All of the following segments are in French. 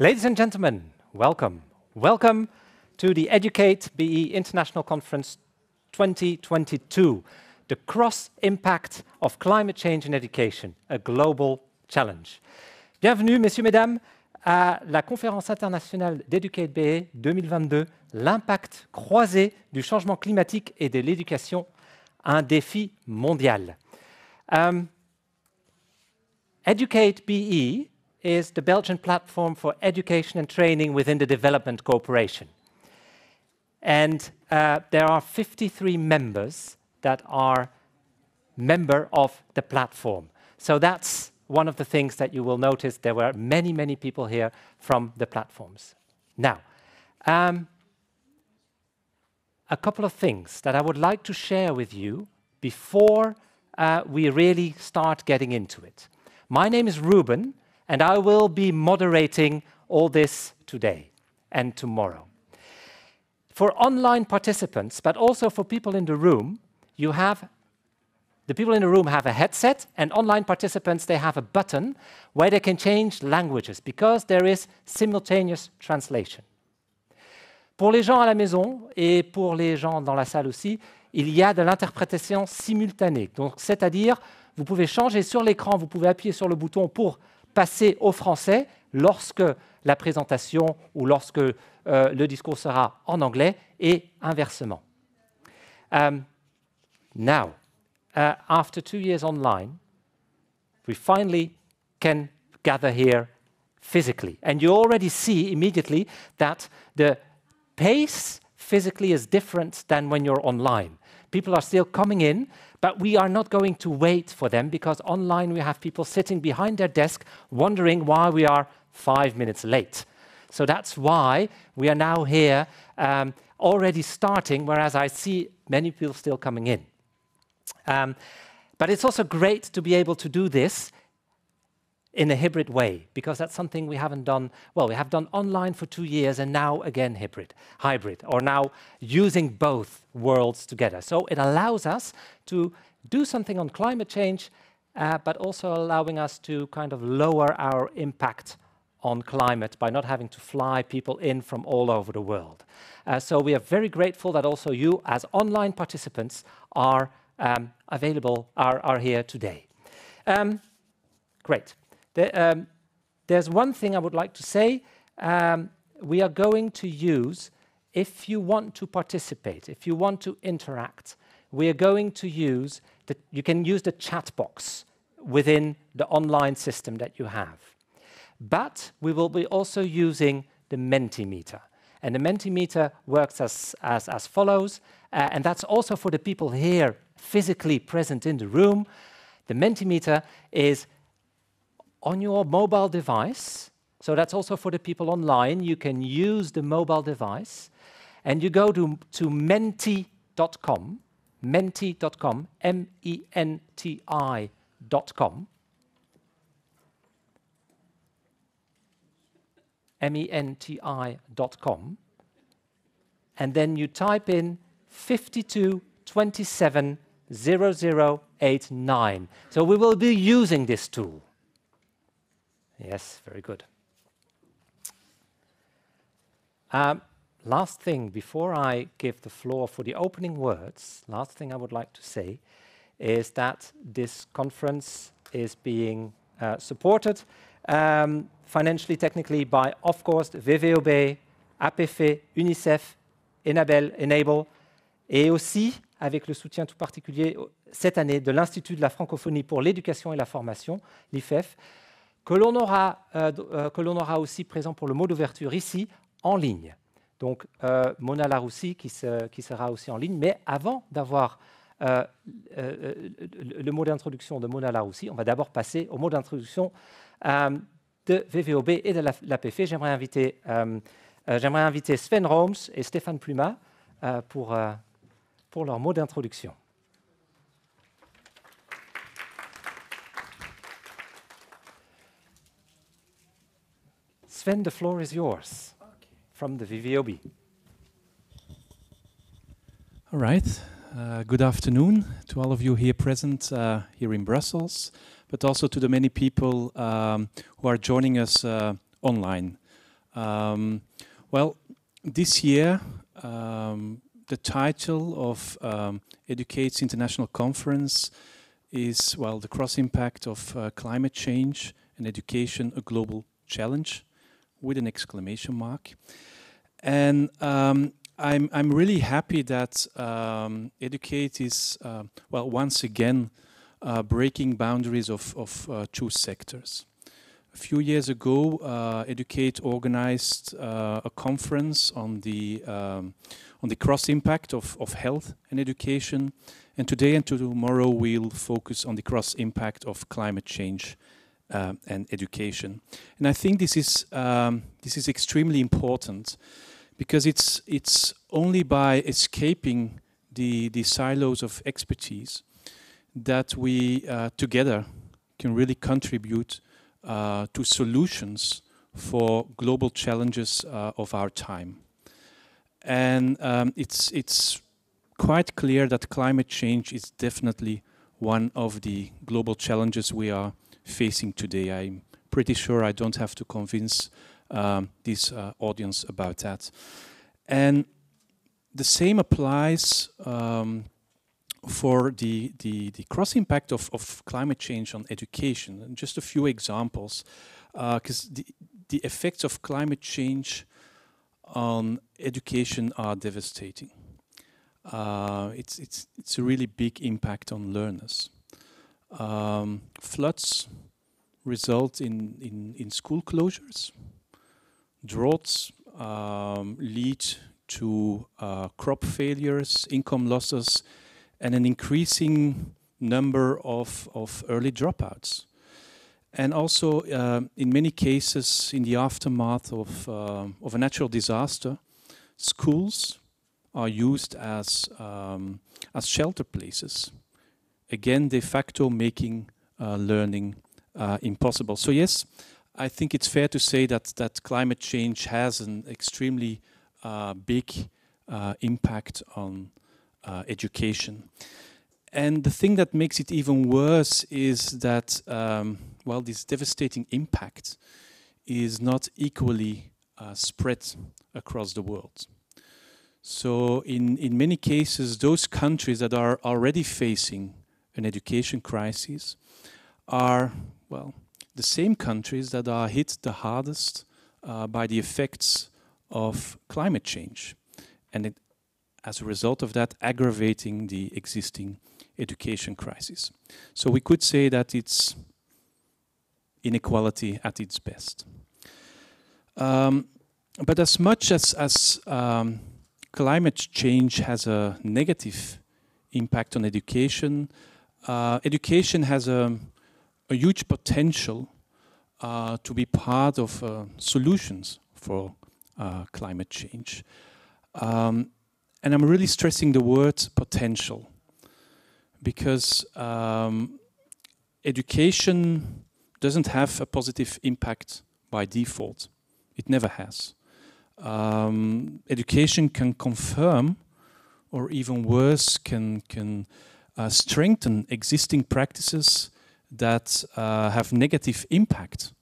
Ladies and gentlemen, welcome. Welcome to the Educate BE International Conference 2022, the cross impact of climate change in education, a global challenge. Bienvenue, messieurs, mesdames, à la conférence internationale d'Educate BE 2022, l'impact croisé du changement climatique et de l'éducation, un défi mondial. Um, Educate BE is the Belgian platform for education and training within the development cooperation. And uh, there are 53 members that are member of the platform. So that's one of the things that you will notice. There were many, many people here from the platforms. Now, um, a couple of things that I would like to share with you before uh, we really start getting into it. My name is Ruben, and I will be moderating all this today and tomorrow. For online participants, but also for people in the room, you have the people in the room have a headset, and online participants, they have a button where they can change languages because there is simultaneous translation. Pour les gens à la maison et pour les gens dans la salle aussi, il y a de l'interprétation simultanée. Donc, c'est-à-dire, vous pouvez changer sur l'écran, vous pouvez appuyer sur le bouton pour passer au français lorsque la présentation ou lorsque euh, le discours sera en anglais et inversement. Um, now, uh, after two years online, we finally can gather here physically. And you already see immediately that the pace physically is different than when you're online. People are still coming in, but we are not going to wait for them because online we have people sitting behind their desk wondering why we are five minutes late. So that's why we are now here um, already starting, whereas I see many people still coming in. Um, but it's also great to be able to do this in a hybrid way, because that's something we haven't done. Well, we have done online for two years and now again hybrid, hybrid, or now using both worlds together. So it allows us to do something on climate change, uh, but also allowing us to kind of lower our impact on climate by not having to fly people in from all over the world. Uh, so we are very grateful that also you, as online participants, are um, available, are, are here today. Um, great. There, um, there's one thing I would like to say. Um, we are going to use, if you want to participate, if you want to interact, we are going to use, the, you can use the chat box within the online system that you have. But we will be also using the Mentimeter. And the Mentimeter works as, as, as follows, uh, and that's also for the people here physically present in the room. The Mentimeter is on your mobile device. So that's also for the people online. You can use the mobile device. And you go to, to menti.com, menti.com, M E N T I.com. M E N T I.com. And then you type in 5227 0089. So we will be using this tool. Yes, very good. Um, last thing, before I give the floor for the opening words, last thing I would like to say is that this conference is being uh, supported um, financially, technically by, of course, VVOB, APF, UNICEF, Enabel, Enable, et aussi avec le soutien tout particulier cette année de l'Institut de la francophonie pour l'éducation et la formation, l'IFEF, que l'on aura, euh, euh, aura aussi présent pour le mot d'ouverture ici, en ligne. Donc, euh, Mona Laroussi qui, se, qui, sera aussi en ligne. Mais avant d'avoir euh, le mot d'introduction de Mona Laroussi, on va d'abord passer au mot d'introduction de VVOB et de l'APF. J'aimerais inviter, inviter Sven Roms et Stéphane Pluma pour pour leur mot d'introduction. Sven, the floor is yours okay. from the VVOB. All right. Uh, good afternoon to all of you here present uh, here in Brussels, but also to the many people um, who are joining us uh, online. Um, well, this year, um, the title of um, Educate's International Conference is, well, the cross impact of uh, climate change and education, a global challenge, with an exclamation mark. And um, I'm, I'm really happy that um, Educate is, uh, well, once again, uh, breaking boundaries of, of uh, two sectors. A few years ago, uh, Educate organized uh, a conference on the, um, on the cross impact of, of health and education. And today and tomorrow, we'll focus on the cross impact of climate change uh, and education. And I think this is, um, this is extremely important because it's it's only by escaping the the silos of expertise that we uh, together can really contribute uh, to solutions for global challenges uh, of our time. And um, it's it's quite clear that climate change is definitely one of the global challenges we are facing today. I'm pretty sure I don't have to convince um, this uh, audience about that. And the same applies um, for the, the, the, cross impact of, of climate change on education. And just a few examples, because uh, the, the effects of climate change on education are devastating. Uh, it's, it's, it's a really big impact on learners. Um, floods result in, in, in school closures droughts um, lead to uh, crop failures, income losses, and an increasing number of, of early dropouts. And also, uh, in many cases, in the aftermath of, uh, of a natural disaster, schools are used as, um, as shelter places. Again, de facto making uh, learning uh, impossible. So yes, I think it's fair to say that that climate change has an extremely uh, big impact on education. And the thing that makes it even worse is that, um, well, this devastating impact is not equally uh, spread across the world. So in, in many cases, those countries that are already facing an education crisis are, well, the same countries that are hit the hardest uh, by the effects of climate change. And it, as a result of that, aggravating the existing education crisis. So we could say that it's inequality at its best. Um, but as much as, as um, climate change has a negative impact on education, uh, education has a a huge potential uh, to be part of uh, solutions for uh, climate change. Um, and I'm really stressing the word potential because um, education doesn't have a positive impact by default. It never has. Um, education can confirm, or even worse, can, can strengthen existing practices that uh, have negative impact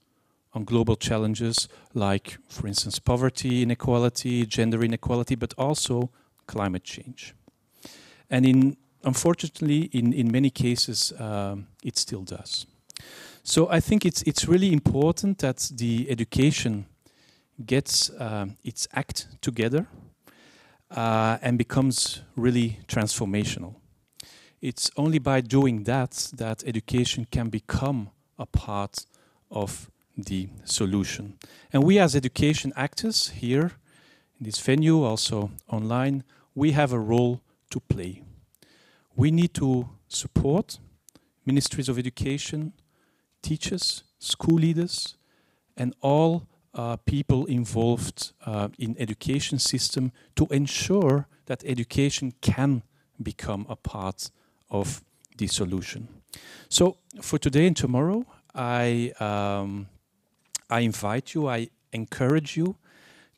on global challenges like, for instance, poverty, inequality, gender inequality, but also climate change. And in, unfortunately, in, in many cases, um, it still does. So I think it's, it's really important that the education gets uh, its act together uh, and becomes really transformational. It's only by doing that that education can become a part of the solution. And we as education actors here in this venue, also online, we have a role to play. We need to support ministries of education, teachers, school leaders, and all uh, people involved uh, in education system to ensure that education can become a part of the solution. So for today and tomorrow, I, um, I invite you, I encourage you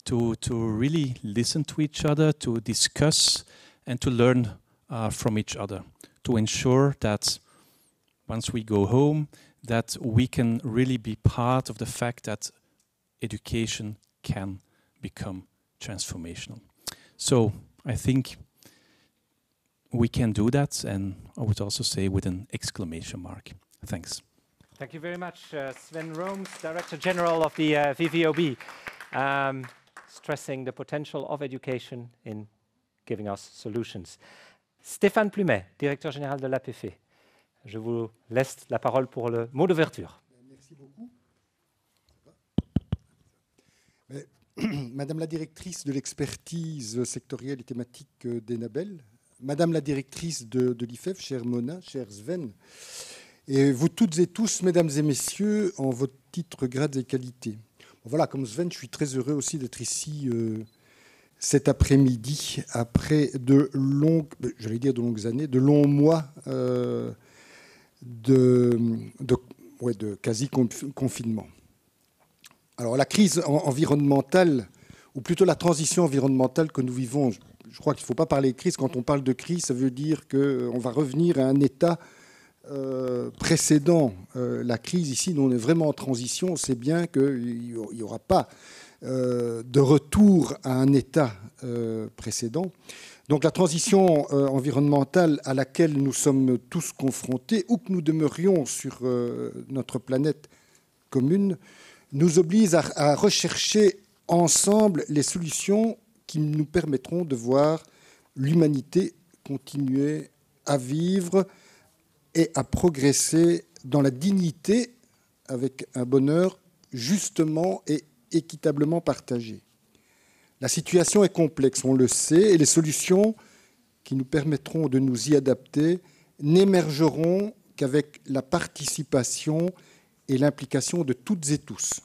to, to really listen to each other, to discuss and to learn uh, from each other, to ensure that once we go home, that we can really be part of the fact that education can become transformational. So I think we can do that, and I would also say with an exclamation mark. Thanks. Thank you very much, uh, Sven Roms, Director General of the uh, VVOB, um, stressing the potential of education in giving us solutions. Stéphane Plumet, Directeur Général de l'APF. Je vous laisse la parole pour le mot d'ouverture. Merci beaucoup. Madame la directrice de l'expertise sectorielle et thématique d'Enabel, Madame la directrice de, l'IFEF, chère Mona, cher Sven, et vous toutes et tous, mesdames et messieurs, en votre titre, grades et qualités. voilà, comme Sven, je suis très heureux aussi d'être ici euh, cet après-midi, après de longues, j'allais dire de longues années, de longs mois euh, de quasi-confinement. Alors la crise environnementale, ou plutôt la transition environnementale que nous vivons, je crois qu'il ne faut pas parler de crise. Quand on parle de crise, ça veut dire qu'on va revenir à un état euh, précédent euh, la crise. Ici, nous, on est vraiment en transition. On sait bien qu'il n'y aura pas euh, de retour à un état précédent. Donc la transition environnementale à laquelle nous sommes tous confrontés, où que nous demeurions sur notre planète commune, nous oblige à, rechercher ensemble les solutions qui nous permettront de voir l'humanité continuer à vivre et à progresser dans la dignité avec un bonheur justement et équitablement partagé. La situation est complexe, on le sait, et les solutions qui nous permettront de nous y adapter n'émergeront qu'avec la participation et l'implication de toutes et tous.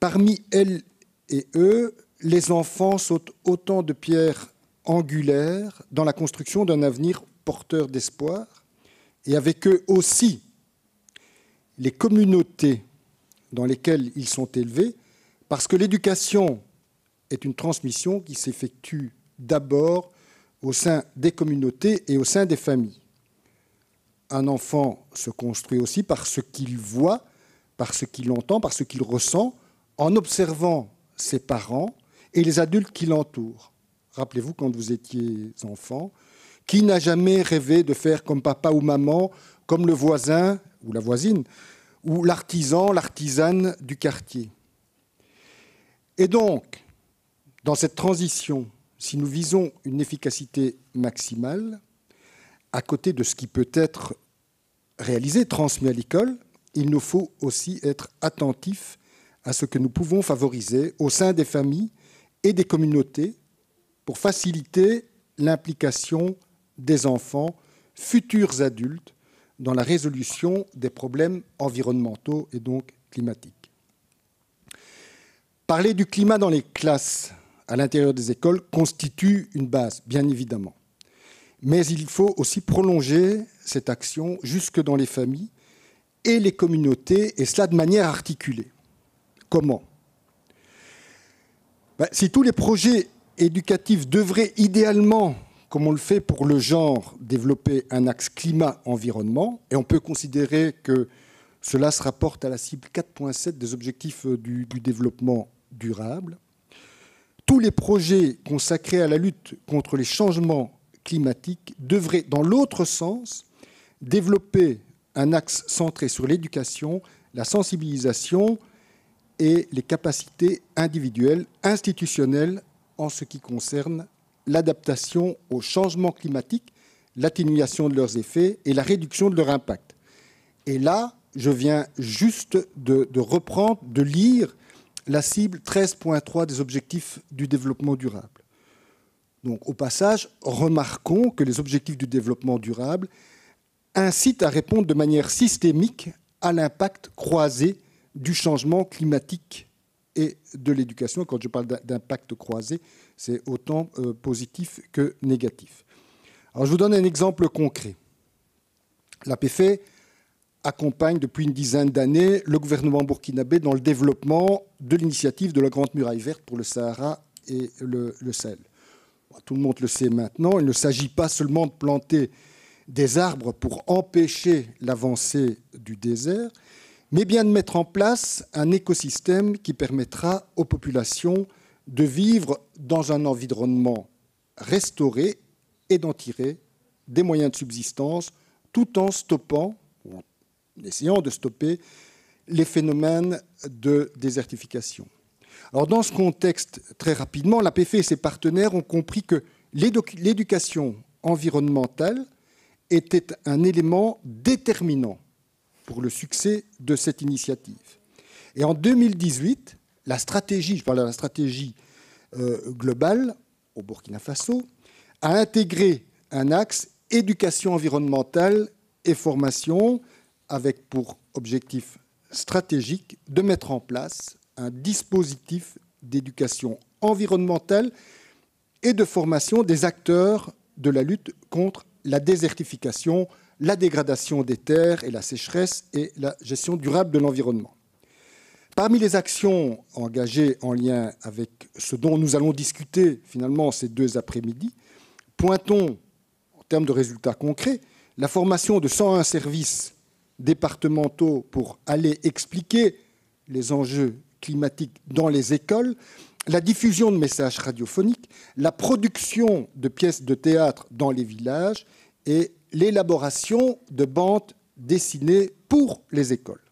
Parmi elles et eux, les enfants sont autant de pierres angulaires dans la construction d'un avenir porteur d'espoir, et avec eux aussi les communautés dans lesquelles ils sont élevés, parce que l'éducation est une transmission qui s'effectue d'abord au sein des communautés et au sein des familles. Un enfant se construit aussi par ce qu'il voit, par ce qu'il entend, par ce qu'il ressent, en observant ses parents et les adultes qui l'entourent. Rappelez-vous quand vous étiez enfant, qui n'a jamais rêvé de faire comme papa ou maman, comme le voisin ou la voisine, ou l'artisan, l'artisane du quartier Et donc, dans cette transition, si nous visons une efficacité maximale, à côté de ce qui peut être réalisé, transmis à l'école, il nous faut aussi être attentifs à ce que nous pouvons favoriser au sein des familles et des communautés pour faciliter l'implication des enfants, futurs adultes, dans la résolution des problèmes environnementaux et donc climatiques. Parler du climat dans les classes à l'intérieur des écoles constitue une base, bien évidemment. Mais il faut aussi prolonger cette action jusque dans les familles et les communautés, et cela de manière articulée. Comment? Ben, Si tous les projets éducatifs devraient idéalement, comme on le fait pour le genre, développer un axe climat-environnement, et on peut considérer que cela se rapporte à la cible 4.7 des objectifs du, du développement durable, tous les projets consacrés à la lutte contre les changements climatique devrait, dans l'autre sens, développer un axe centré sur l'éducation, la sensibilisation et les capacités individuelles, institutionnelles en ce qui concerne l'adaptation au changement climatique, l'atténuation de leurs effets et la réduction de leur impact. Et là, je viens juste de, de reprendre, de lire la cible 13.3 des objectifs du développement durable. Donc, au passage, remarquons que les objectifs du développement durable incitent à répondre de manière systémique à l'impact croisé du changement climatique et de l'éducation. Quand je parle d'impact croisé, c'est autant euh, positif que négatif. Je vous donne un exemple concret. L'APF accompagne depuis une dizaine d'années le gouvernement burkinabé dans le développement de l'initiative de la Grande Muraille Verte pour le Sahara et le, le Sahel tout le monde le sait maintenant, il ne s'agit pas seulement de planter des arbres pour empêcher l'avancée du désert, mais bien de mettre en place un écosystème qui permettra aux populations de vivre dans un environnement restauré et d'en tirer des moyens de subsistance tout en stoppant, ou en essayant de stopper, les phénomènes de désertification. Alors dans ce contexte, très rapidement, l'APF et ses partenaires ont compris que l'éducation environnementale était un élément déterminant pour le succès de cette initiative. Et en 2018, la stratégie, je parle de la stratégie euh, globale au Burkina Faso, a intégré un axe éducation environnementale et formation avec pour objectif stratégique de mettre en place un dispositif d'éducation environnementale et de formation des acteurs de la lutte contre la désertification, la dégradation des terres et la sécheresse et la gestion durable de l'environnement. Parmi les actions engagées en lien avec ce dont nous allons discuter finalement ces deux après-midi, pointons en termes de résultats concrets la formation de 101 services départementaux pour aller expliquer les enjeux climatiques dans les écoles, la diffusion de messages radiophoniques, la production de pièces de théâtre dans les villages et l'élaboration de bandes dessinées pour les écoles.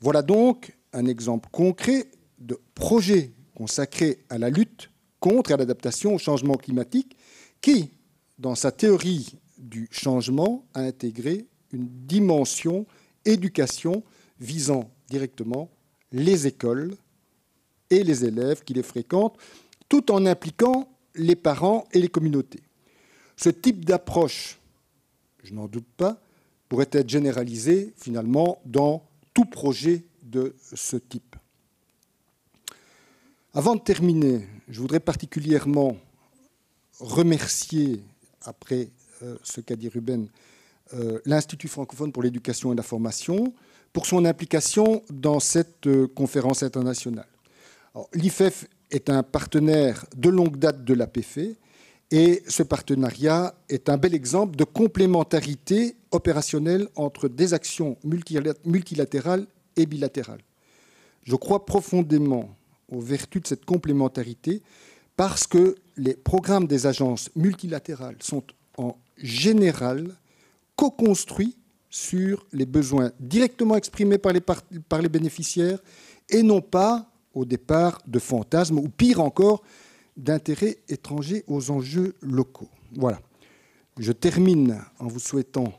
Voilà donc un exemple concret de projet consacré à la lutte contre et à l'adaptation au changement climatique qui, dans sa théorie du changement, a intégré une dimension éducation visant directement les écoles et les élèves qui les fréquentent, tout en impliquant les parents et les communautés. Ce type d'approche, je n'en doute pas, pourrait être généralisé finalement dans tout projet de ce type. Avant de terminer, je voudrais particulièrement remercier, après euh, ce qu'a dit Ruben, euh, l'Institut francophone pour l'éducation et la formation pour son implication dans cette euh, conférence internationale. L'IFEF est un partenaire de longue date de l'APF et ce partenariat est un bel exemple de complémentarité opérationnelle entre des actions multilatérales et bilatérales. Je crois profondément aux vertus de cette complémentarité parce que les programmes des agences multilatérales sont en général co-construits sur les besoins directement exprimés par les, par les bénéficiaires et non pas au départ de fantasmes ou pire encore d'intérêts étrangers aux enjeux locaux. Voilà. Je termine en vous souhaitant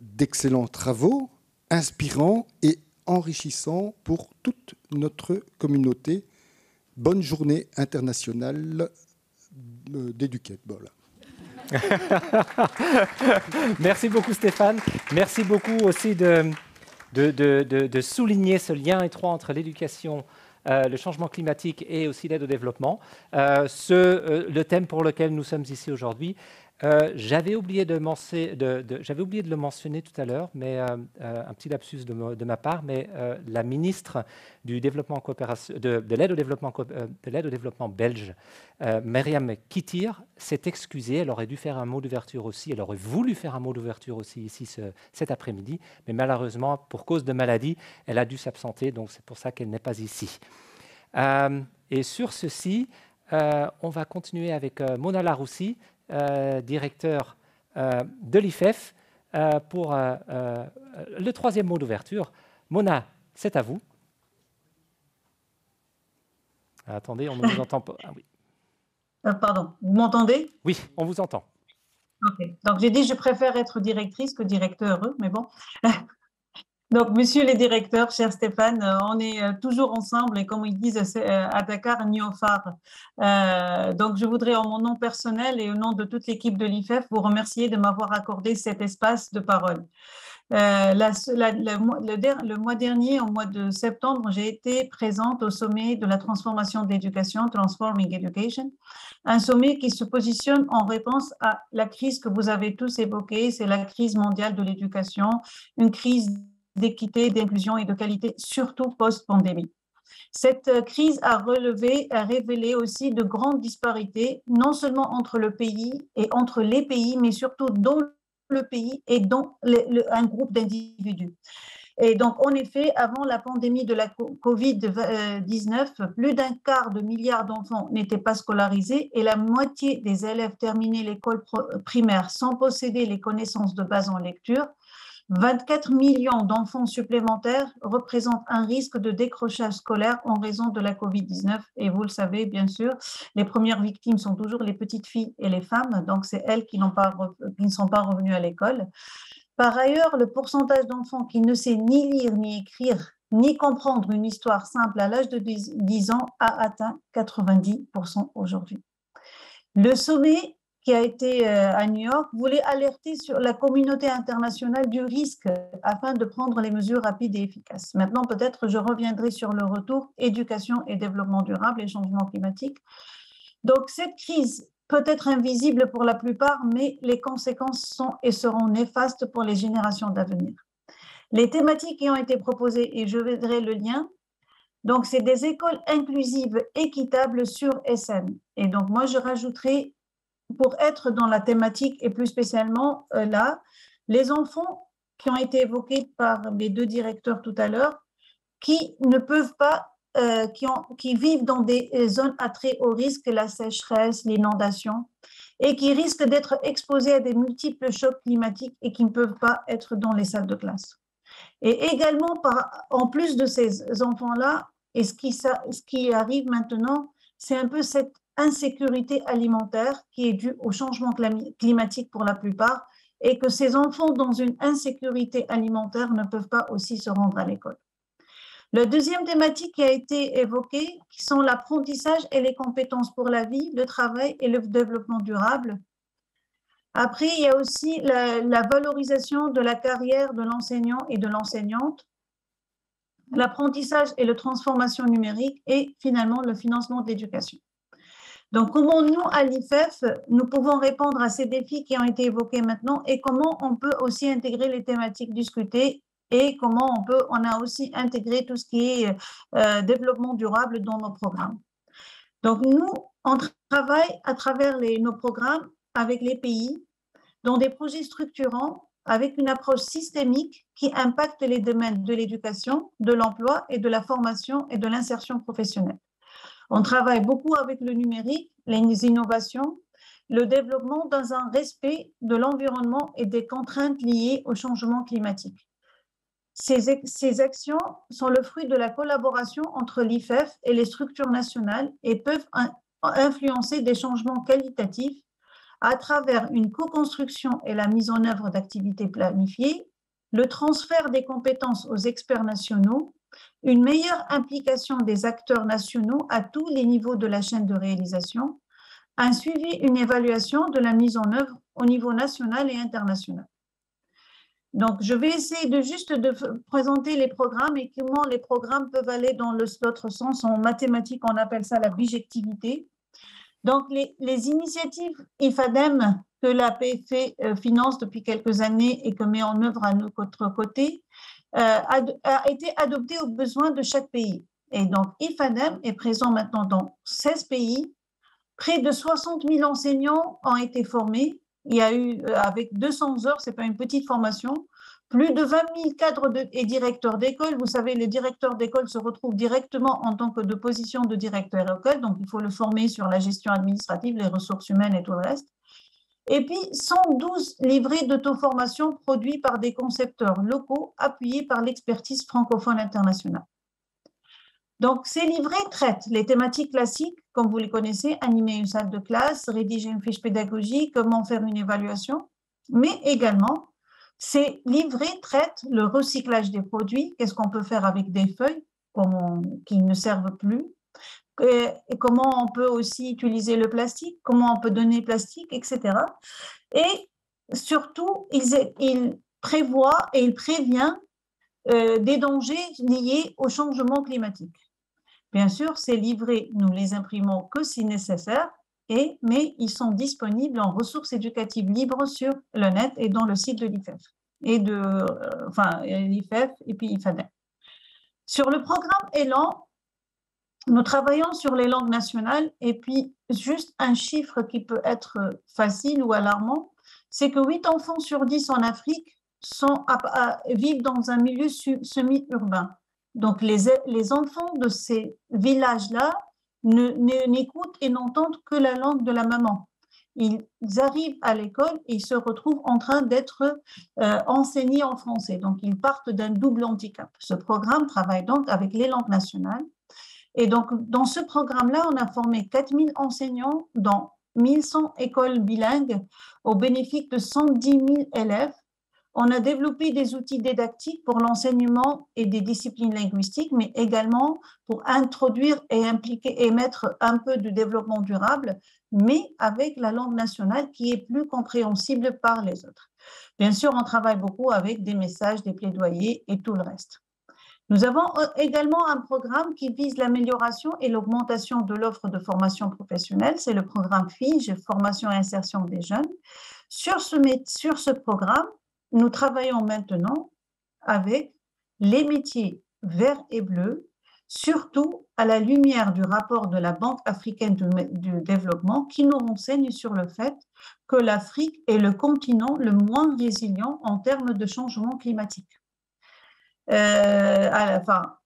d'excellents travaux, inspirants et enrichissants pour toute notre communauté. Bonne journée internationale d'éduquette. Voilà. Merci beaucoup Stéphane. Merci beaucoup aussi de, de, souligner ce lien étroit entre l'éducation, euh, le changement climatique et aussi l'aide au développement. Euh, ce, euh, le thème pour lequel nous sommes ici aujourd'hui, euh, j'avais oublié, de, le mentionner tout à l'heure, mais euh, euh, un petit lapsus de, ma part, mais la ministre de, l'aide au développement, belge, Myriam Kittir, s'est excusée. Elle aurait dû faire un mot d'ouverture aussi. Elle aurait voulu faire un mot d'ouverture aussi ici cet après-midi, mais malheureusement, pour cause de maladie, elle a dû s'absenter. Donc c'est pour ça qu'elle n'est pas ici. et sur ceci, on va continuer avec Mona Laroussi, directeur euh, de l'IFEF, euh, pour le troisième mot d'ouverture. Mona, c'est à vous. attendez, on ne vous entend pas. Ah, pardon, vous m'entendez? Oui, on vous entend. Ok, donc j'ai dit je préfère être directrice que directeur, mais bon. Donc, monsieur les directeurs, cher Stéphane, euh, on est euh, toujours ensemble et comme ils disent euh, à Dakar, Niofar. donc, je voudrais, en mon nom personnel et au nom de toute l'équipe de l'IFEF, vous remercier de m'avoir accordé cet espace de parole. le, mois dernier, au mois de septembre, j'ai été présente au sommet de la transformation de l'éducation, Transforming Education, un sommet qui se positionne en réponse à la crise que vous avez tous évoquée, c'est la crise mondiale de l'éducation, une crise d'équité, d'inclusion et de qualité, surtout post-pandémie. Cette euh, crise a relevé, a révélé aussi de grandes disparités, non seulement entre le pays et entre les pays, mais surtout dans le pays et dans un groupe d'individus. Et donc, en effet, avant la pandémie de la Covid-19, plus d'un quart de milliard d'enfants n'étaient pas scolarisés et la moitié des élèves terminaient l'école primaire sans posséder les connaissances de base en lecture. 24 millions d'enfants supplémentaires représentent un risque de décrochage scolaire en raison de la COVID-19. Et vous le savez, bien sûr, les premières victimes sont toujours les petites filles et les femmes, donc c'est elles qui, pas, qui ne sont pas revenues à l'école. Par ailleurs, le pourcentage d'enfants qui ne sait ni lire ni écrire ni comprendre une histoire simple à l'âge de 10 ans a atteint 90% aujourd'hui. Le sommet qui a été euh, à New York voulait alerter sur la communauté internationale du risque afin de prendre les mesures rapides et efficaces. Maintenant, peut-être je reviendrai sur le retour éducation et développement durable et changement climatique. Donc, cette crise peut être invisible pour la plupart, mais les conséquences sont et seront néfastes pour les générations d'avenir. Les thématiques qui ont été proposées, et je verrai le lien, donc c'est des écoles inclusives équitables sur SM. Et donc moi, je rajouterai pour être dans la thématique et plus spécialement euh, là, les enfants qui ont été évoqués par les deux directeurs tout à l'heure, qui ne peuvent pas, euh, qui, ont, qui vivent dans des zones à très haut risque, la sécheresse, l'inondation, et qui risquent d'être exposés à des multiples chocs climatiques et qui ne peuvent pas être dans les salles de classe. Et également, par, en plus de ces enfants-là, et ce qui, ce qui arrive maintenant, c'est un peu cette insécurité alimentaire qui est due au changement climatique pour la plupart et que ces enfants dans une insécurité alimentaire ne peuvent pas aussi se rendre à l'école. La deuxième thématique qui a été évoquée, qui sont l'apprentissage et les compétences pour la vie, le travail et le développement durable. Après, il y a aussi la, valorisation de la carrière de l'enseignant et de l'enseignante, l'apprentissage et la transformation numérique et finalement le financement de l'éducation. Donc, comment nous, à l'IFEF, nous pouvons répondre à ces défis qui ont été évoqués maintenant et comment on peut aussi intégrer les thématiques discutées et comment on peut, on a aussi intégré tout ce qui est euh, développement durable dans nos programmes. Donc, nous, on travaille à travers nos programmes avec les pays dans des projets structurants avec une approche systémique qui impacte les domaines de l'éducation, de l'emploi et de la formation et de l'insertion professionnelle. On travaille beaucoup avec le numérique, les innovations, le développement dans un respect de l'environnement et des contraintes liées au changement climatique. Ces, actions sont le fruit de la collaboration entre l'IFEF et les structures nationales et peuvent influencer des changements qualitatifs à travers une co-construction et la mise en œuvre d'activités planifiées, le transfert des compétences aux experts nationaux une meilleure implication des acteurs nationaux à tous les niveaux de la chaîne de réalisation, un suivi, une évaluation de la mise en œuvre au niveau national et international. Donc, je vais essayer de juste de présenter les programmes et comment les programmes peuvent aller dans l'autre sens. En mathématiques, on appelle ça la bijectivité. Donc, les, les initiatives IFADEM que la PFE euh, finance depuis quelques années et que met en œuvre à notre côté euh, a, été adopté aux besoins de chaque pays. Et donc, IFADEM est présent maintenant dans 16 pays. Près de 60 000 enseignants ont été formés. Il y a eu, euh, avec 200 heures, ce n'est pas une petite formation, plus de 20 000 cadres et directeurs d'école. Vous savez, le directeur d'école se retrouve directement en tant que de position de directeur d'école, donc il faut le former sur la gestion administrative, les ressources humaines et tout le reste. Et puis 112 livrets d'auto-formation produits par des concepteurs locaux appuyés par l'expertise francophone internationale. Donc, ces livrets traitent les thématiques classiques, comme vous les connaissez, animer une salle de classe, rédiger une fiche pédagogique, comment faire une évaluation, mais également, ces livrets traitent le recyclage des produits, qu'est-ce qu'on peut faire avec des feuilles qui ne servent plus, et comment on peut aussi utiliser le plastique, comment on peut donner plastique, etc. Et surtout, il, il prévoit et il prévient euh, des dangers liés au changement climatique. Bien sûr, ces livrets, nous les imprimons que si nécessaire, et, mais ils sont disponibles en ressources éducatives libres sur le net et dans le site de l'IFEF et de, euh, enfin, l'IFEF et puis IFADEM. Sur le programme Elan, nous travaillons sur les langues nationales et puis juste un chiffre qui peut être facile ou alarmant, c'est que 8 enfants sur 10 en Afrique sont, vivent dans un milieu semi-urbain. Donc, les, les enfants de ces villages-là n'écoutent et n'entendent que la langue de la maman. Ils arrivent à l'école et ils se retrouvent en train d'être euh, enseignés en français. Donc, ils partent d'un double handicap. Ce programme travaille donc avec les langues nationales. Et donc, dans ce programme-là, on a formé 4000 enseignants dans 1100 écoles bilingues au bénéfice de 110 000 élèves on a développé des outils didactiques pour l'enseignement et des disciplines linguistiques, mais également pour introduire et impliquer et mettre un peu de développement durable, mais avec la langue nationale qui est plus compréhensible par les autres. Bien sûr, on travaille beaucoup avec des messages, des plaidoyers et tout le reste. Nous avons euh, également un programme qui vise l'amélioration et l'augmentation de l'offre de formation professionnelle. C'est le programme FIGE, Formation et Insertion des Jeunes. Sur ce, sur ce programme, nous travaillons maintenant avec les métiers verts et bleus, surtout à la lumière du rapport de la Banque africaine du, développement qui nous renseigne sur le fait que l'Afrique est le continent le moins résilient en termes de changement climatique. Euh, à la fin,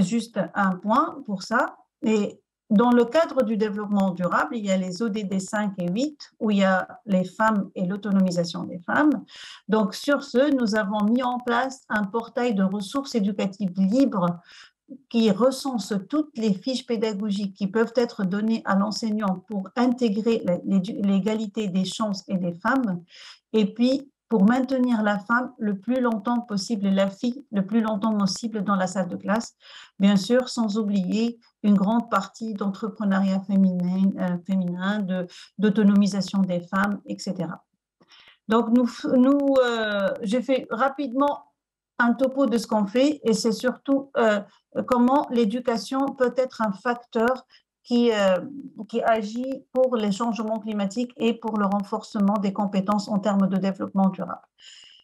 juste un point pour ça. Et dans le cadre du développement durable, il y a les ODD 5 et 8 où il y a les femmes et l'autonomisation des femmes. Donc sur ce, nous avons mis en place un portail de ressources éducatives libres qui recense toutes les fiches pédagogiques qui peuvent être données à l'enseignant pour intégrer l'égalité des chances et des femmes. Et puis, pour maintenir la femme le plus longtemps possible et la fille le plus longtemps possible dans la salle de classe, bien sûr, sans oublier une grande partie d'entrepreneuriat féminin, euh, féminin d'autonomisation des femmes, etc. Donc, nous, euh, j'ai fait rapidement un topo de ce qu'on fait et c'est surtout euh, comment l'éducation peut être un facteur qui, euh, qui agit pour les changements climatiques et pour le renforcement des compétences en termes de développement durable.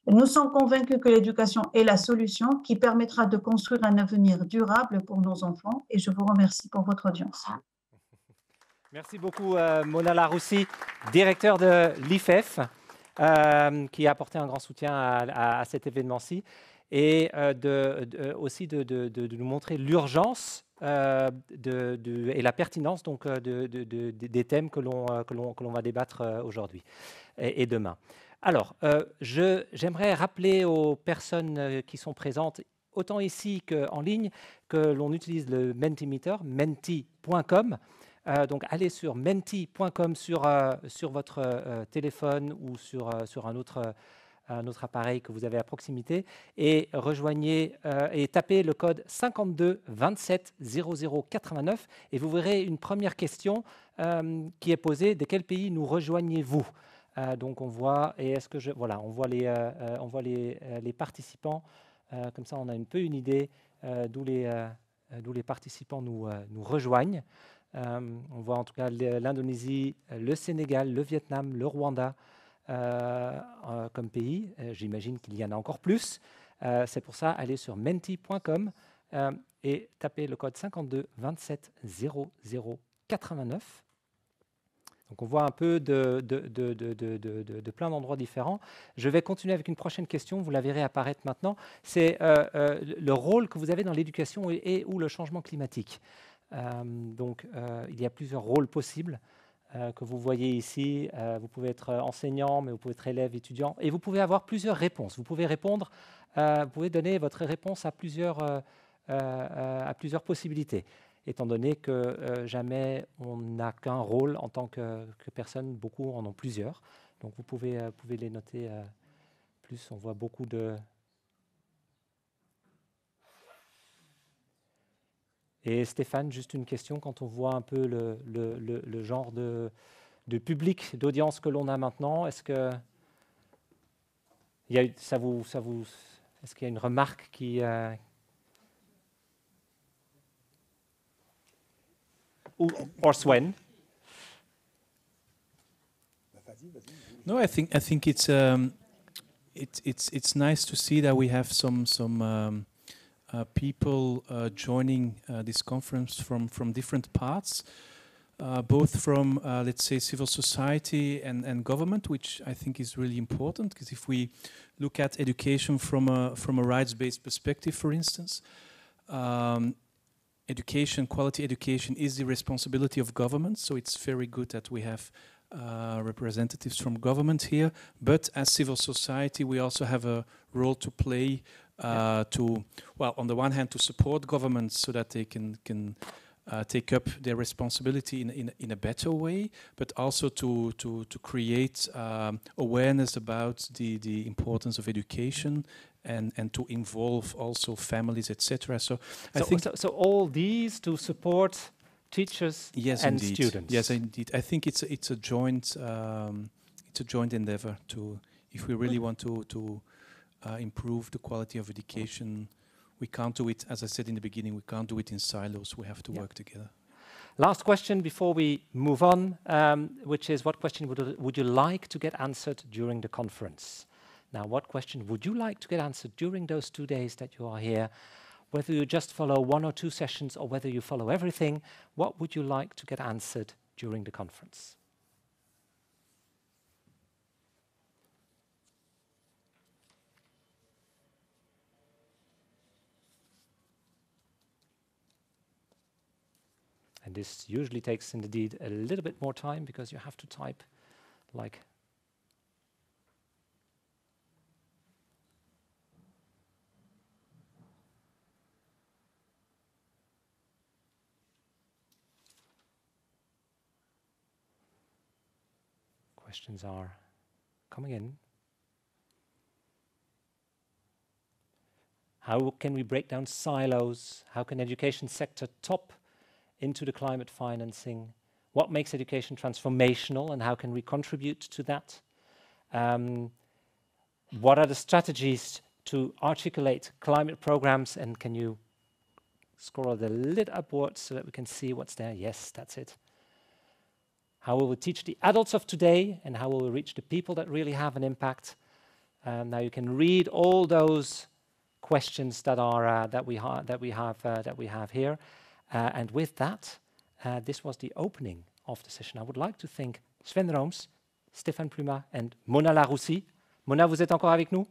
Nous sommes convaincus que l'éducation est la solution qui permettra de construire un avenir durable pour nos enfants et je vous remercie pour votre audience. Merci beaucoup euh, Mona Laroussi, directeur de l'IFEF, euh, qui a apporté un grand soutien à, cet événement-ci et de, aussi de, nous montrer l'urgence euh, et la pertinence donc, euh, des thèmes que l'on euh, va débattre aujourd'hui et, demain. Alors, j'aimerais rappeler aux personnes qui sont présentes, autant ici qu'en ligne, que l'on utilise le Mentimeter, menti.com. donc, allez sur menti.com sur, sur votre téléphone ou sur, sur un autre un autre appareil que vous avez à proximité et rejoignez euh, et tapez le code 52 27 00 89 et vous verrez une première question euh, qui est posée de quel pays nous rejoignez-vous? Euh, Donc on voit et est-ce que je voilà on voit les on voit les, les participants comme ça on a un peu une idée d'où les d'où les participants nous nous rejoignent. on voit en tout cas l'Indonésie, le Sénégal, le Vietnam, le Rwanda. Euh, euh, comme pays. Euh, j'imagine qu'il y en a encore plus. C'est pour ça, allez sur menti.com et tapez le code 52 27 00 89. Donc on voit un peu de, plein d'endroits différents. Je vais continuer avec une prochaine question, vous la verrez apparaître maintenant. C'est le rôle que vous avez dans l'éducation et, ou le changement climatique. donc il y a plusieurs rôles possibles. Euh, que vous voyez ici. Euh, vous pouvez être enseignant, mais vous pouvez être élève, étudiant, et vous pouvez avoir plusieurs réponses. Vous pouvez répondre, euh, vous pouvez donner votre réponse à plusieurs, à plusieurs possibilités, étant donné que jamais on n'a qu'un rôle en tant que, que, personne, beaucoup en ont plusieurs. Donc vous pouvez, pouvez les noter plus. On voit beaucoup de, Et Stéphane, juste une question, quand on voit un peu le, le, genre de, public, d'audience que l'on a maintenant, est-ce que y a, ça vous, ça vous, est-ce qu'il y a une remarque qui... Euh, ou, or Swen? No, I think I think it's um, it, it's it's nice to see that we have some some um, people uh, joining uh, this conference from, from different parts. uh, both from, uh, let's say, civil society and, and government, which I think is really important, because if we look at education from a, from a rights-based perspective, for instance, um, education, quality education is the responsibility of government, so it's very good that we have uh, representatives from government here, but as civil society, we also have a role to play uh, yeah. to, well, on the one hand, to support governments so that they can, can uh, take up their responsibility in, in, in, a better way, but also to, to, to create um, awareness about the, the importance of education and, and to involve also families, etc. So, so, I think so, so, all these to support teachers yes, and indeed. students. Yes, indeed. I think it's a, it's a joint um, it's a joint endeavor to if we really want to to uh, improve the quality of education. We can't do it, as I said in the beginning, we can't do it in silos. We have to yeah. work together. Last question before we move on, um, which is what question would, would you like to get answered during the conference? Now, what question would you like to get answered during those two days that you are here? Whether you just follow one or two sessions or whether you follow everything, what would you like to get answered during the conference? And this usually takes indeed a little bit more time because you have to type like questions are coming in. How can we break down silos? How can education sector top into the climate financing? What makes education transformational and how can we contribute to that? Um, what are the strategies to articulate climate programs and can you scroll the lid upwards so that we can see what's there? Yes, that's it. How will we teach the adults of today and how will we reach the people that really have an impact? Um, now you can read all those questions that are uh, that we that we have uh, that we have here, uh, and with that, uh, this was the opening of the session. I would like to thank Sven Rooms, Stéphane Pluma, and Mona Laroussi. Mona, vous êtes encore avec nous?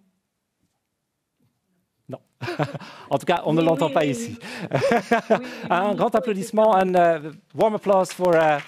Non. en tout cas, on oui, ne l'entend oui, pas oui, ici. un grand applaudissement, un uh, warm applause for. Uh,